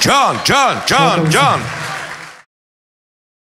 John, John, John, John.